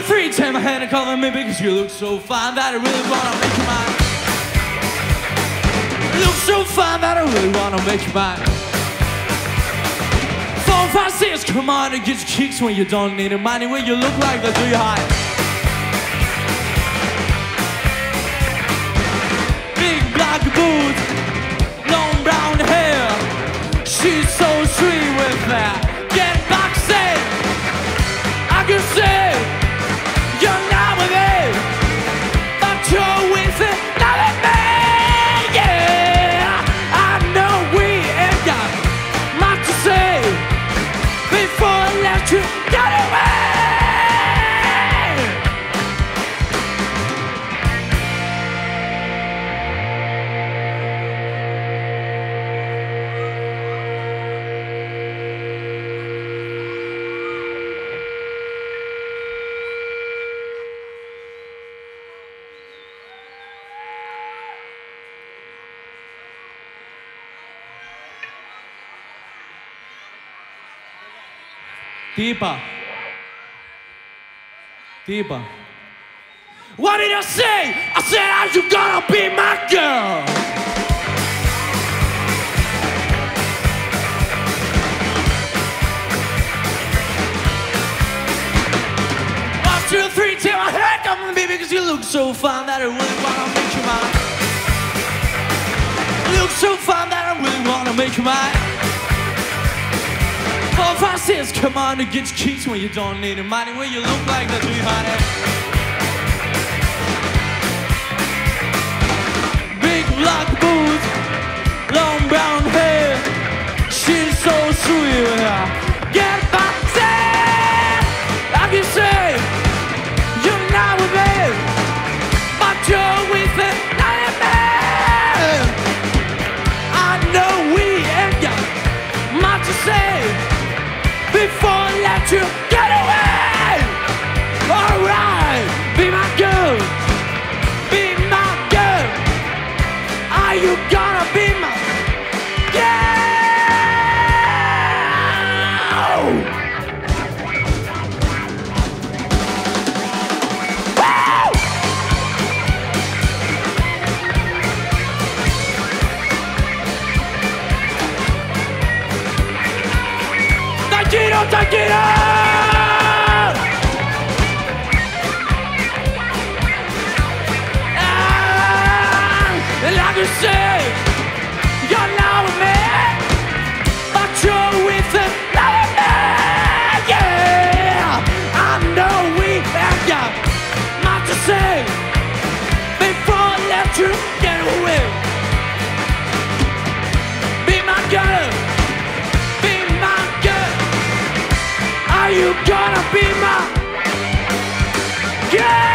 two, three, take my hand and cover me because you look so fine that I really wanna make you mine. You look so fine that I really wanna make you mine. Four, five, six, come on and get your kicks when you don't need it. Money when you look like the three high. Big black boots, long brown hair. She's so sweet with that. Get back, let you get away. Deeper. Deeper. What did I say? I said, Are you gonna be my girl? One, two, three, till my head come on, baby, because you look so fine that I really wanna make you mine. You look so fine that I really wanna make you mine. Four, five, six, come on to get your keys when you don't need it. Money when you look like the three honey. Big black boots, long brown hair. She's so sweet. Get before I let you get away. Alright, be my girl, be my girl. Are you gonna gonna be my girl?